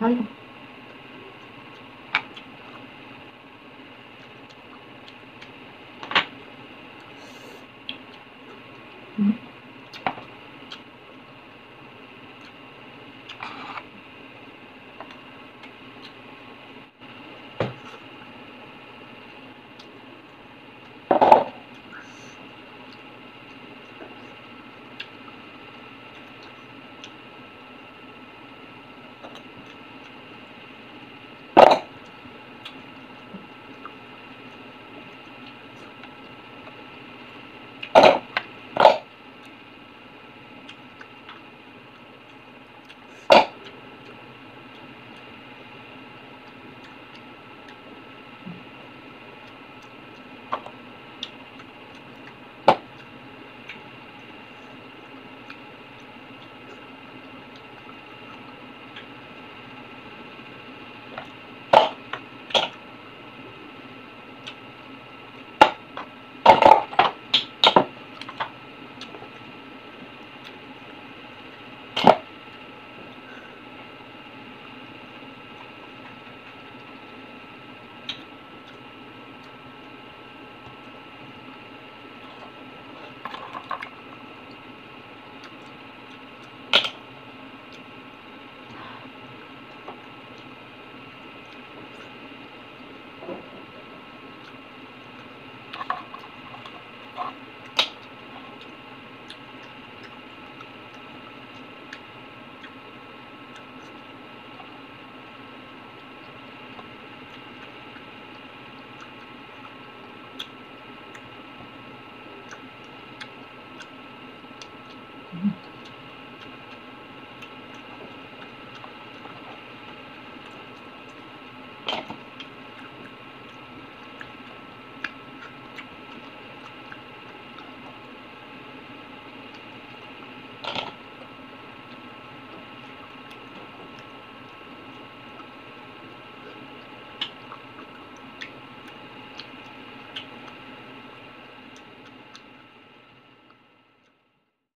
Ay. Mm-hmm. Mm-hmm.